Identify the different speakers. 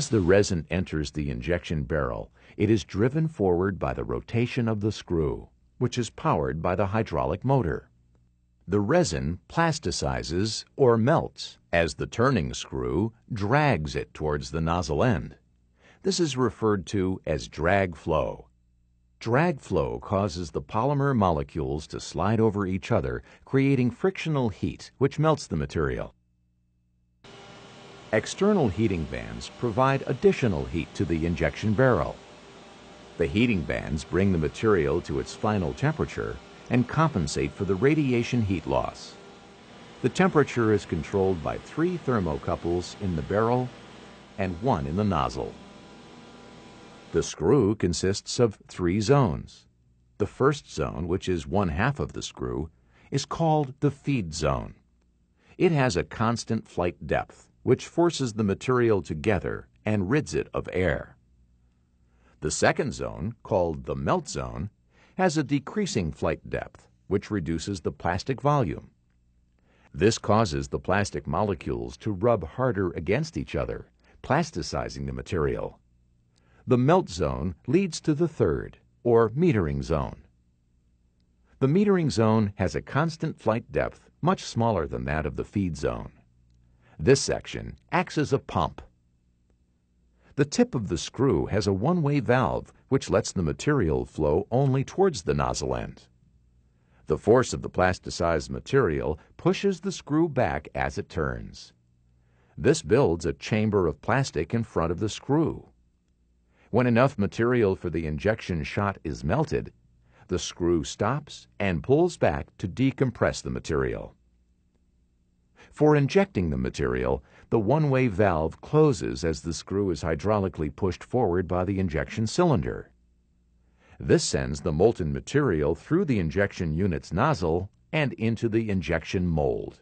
Speaker 1: As the resin enters the injection barrel, it is driven forward by the rotation of the screw, which is powered by the hydraulic motor. The resin plasticizes or melts as the turning screw drags it towards the nozzle end. This is referred to as drag flow. Drag flow causes the polymer molecules to slide over each other, creating frictional heat, which melts the material. External heating bands provide additional heat to the injection barrel. The heating bands bring the material to its final temperature and compensate for the radiation heat loss. The temperature is controlled by three thermocouples in the barrel and one in the nozzle. The screw consists of three zones. The first zone, which is one half of the screw, is called the feed zone. It has a constant flight depth, which forces the material together and rids it of air. The second zone, called the melt zone, has a decreasing flight depth, which reduces the plastic volume. This causes the plastic molecules to rub harder against each other, plasticizing the material. The melt zone leads to the third, or metering zone. The metering zone has a constant flight depth much smaller than that of the feed zone. This section acts as a pump. The tip of the screw has a one-way valve which lets the material flow only towards the nozzle end. The force of the plasticized material pushes the screw back as it turns. This builds a chamber of plastic in front of the screw. When enough material for the injection shot is melted, the screw stops and pulls back to decompress the material. For injecting the material, the one-way valve closes as the screw is hydraulically pushed forward by the injection cylinder. This sends the molten material through the injection unit's nozzle and into the injection mold.